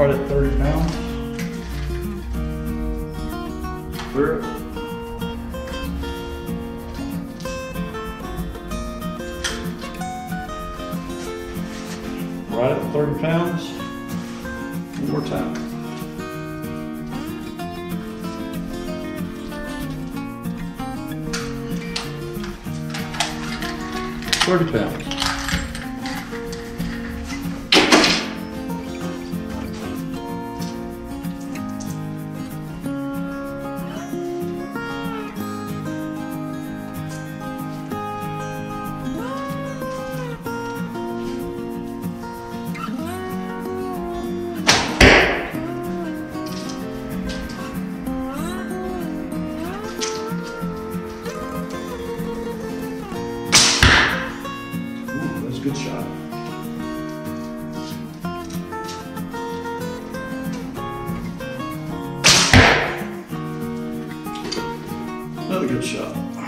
right at thirty pounds. Clear it. Right at thirty pounds. One more time. Thirty pounds. A good shot. Another good shot.